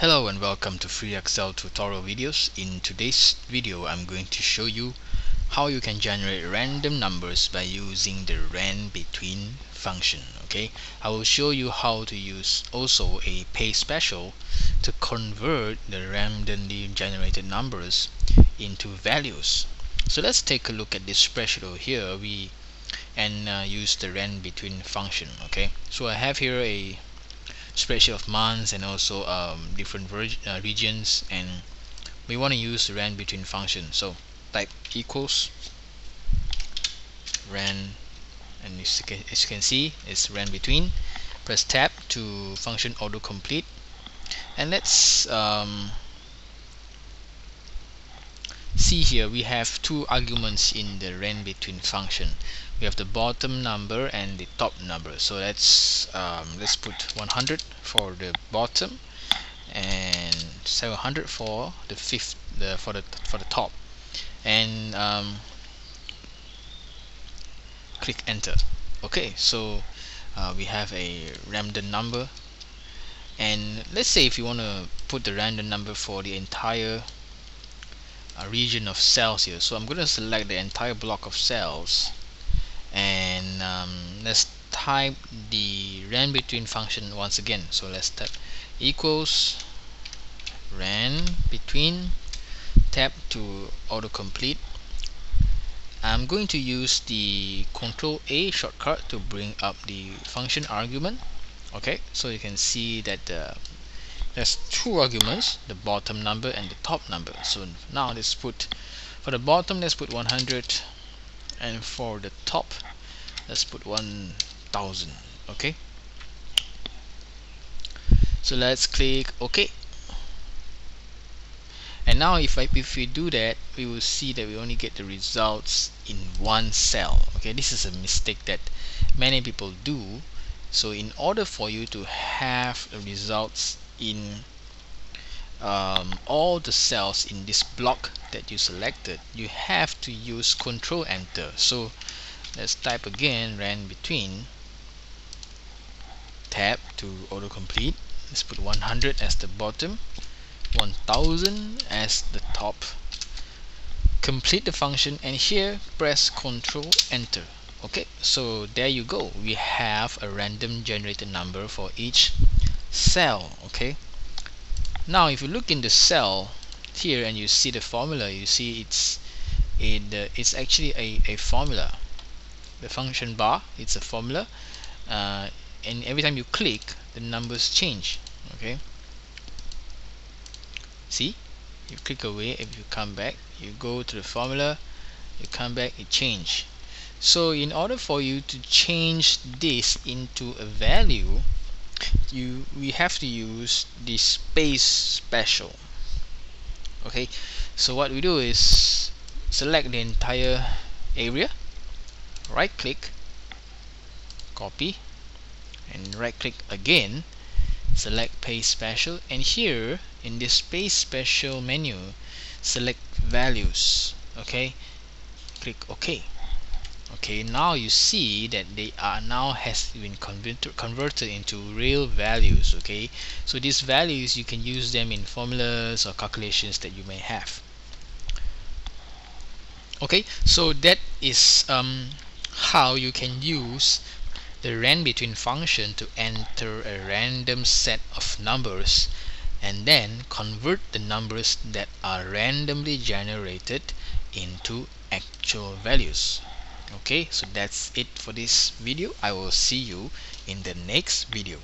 Hello and welcome to free Excel tutorial videos. In today's video I'm going to show you how you can generate random numbers by using the RANDBETWEEN function okay? I will show you how to use also a paste special to convert the randomly generated numbers into values. So let's take a look at this spreadsheet here. We and uh, use the RANDBETWEEN function okay? So I have here a spreadsheet of months and also um, different uh, regions and we want to use the RANDBETWEEN function so type equals ran and as you, can, as you can see it's RANDBETWEEN. Press tab to function autocomplete and let's um, see here we have two arguments in the RANDBETWEEN function. We have the bottom number and the top number. So let's um, let's put 100 for the bottom and 700 for the fifth the for the for the top. And um, click enter. Okay so uh, we have a random number. And let's say if you want to put the random number for the entire uh, region of cells here. So I'm going to select the entire block of cells and um, let's type the RANDBETWEEN function once again. So let's type equals ran between tab to autocomplete. I'm going to use the control A shortcut to bring up the function argument. Okay so you can see that uh, there's two arguments the bottom number and the top number. So now let's put for the bottom let's put 100 and for the top let's put 1000 okay? So let's click OK. And now if I if we do that we will see that we only get the results in one cell okay? This is a mistake that many people do. So in order for you to have the results in um, all the cells in this block that you selected you have to use control enter. So let's type again RANDBETWEEN tab to autocomplete. Let's put 100 as the bottom 1000 as the top. Complete the function and here press control enter. Okay so there you go. We have a random generated number for each cell okay? Now if you look in the cell here and you see the formula you see it's it, uh, it's actually a, a formula. The function bar it's a formula uh, and every time you click the numbers change okay? See? You click away if you come back you go to the formula you come back it change. So in order for you to change this into a value you we have to use the paste special. Okay so what we do is select the entire area right click copy and right click again select paste special and here in this paste special menu select values. Okay click OK okay now you see that they are now has been converted converted into real values okay? So these values you can use them in formulas or calculations that you may have. Okay so that is um, how you can use the RANDBETWEEN function to enter a random set of numbers and then convert the numbers that are randomly generated into actual values okay so that's it for this video. I will see you in the next video